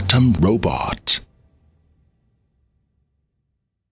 atom robot.